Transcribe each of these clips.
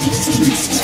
Esta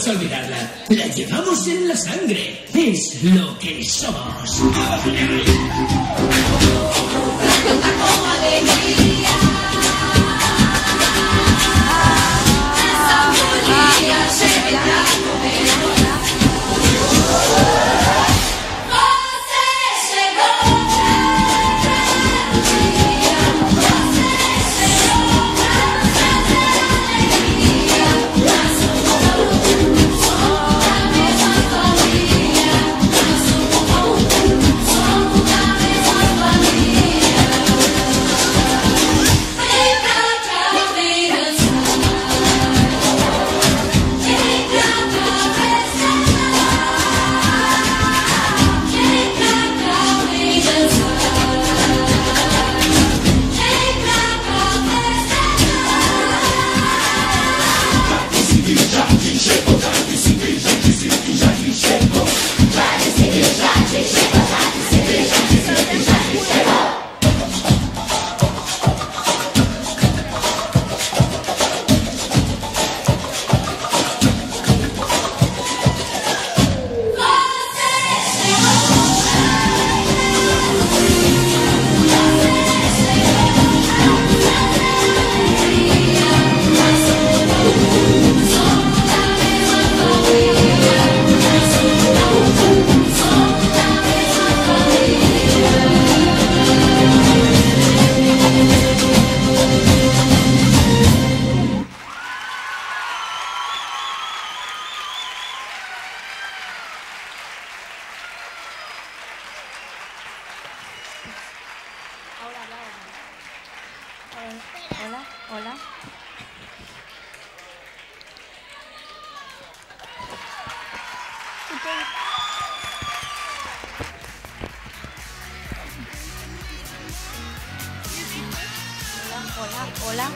canción. ¿Cómo ibas a olvidarla? La llevamos en la sangre. Es lo que somos. Hola, hola.